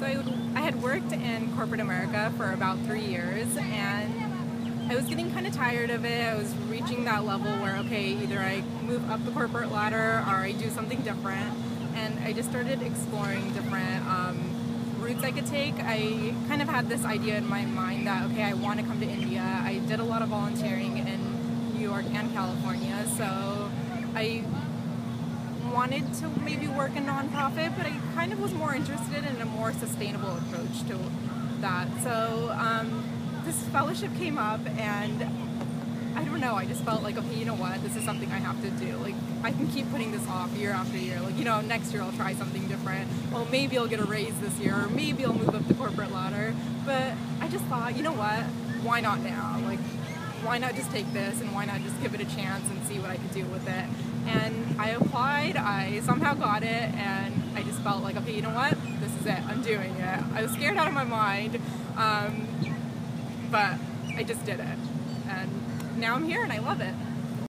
So I, I had worked in corporate America for about three years and I was getting kind of tired of it. I was reaching that level where, okay, either I move up the corporate ladder or I do something different. And I just started exploring different um, routes I could take. I kind of had this idea in my mind that, okay, I want to come to India. I did a lot of volunteering in New York and California, so I wanted to maybe work a nonprofit, but I kind of was more interested in more sustainable approach to that. So um, this fellowship came up, and I don't know. I just felt like, okay, you know what? This is something I have to do. Like I can keep putting this off year after year. Like you know, next year I'll try something different. Well, maybe I'll get a raise this year, or maybe I'll move up the corporate ladder. But I just thought, you know what? Why not now? Like why not just take this and why not just give it a chance and see what I could do with it? And I applied, I somehow got it, and I just felt like, okay, you know what? Is it, I'm doing it. I was scared out of my mind, um, but I just did it. And now I'm here and I love it.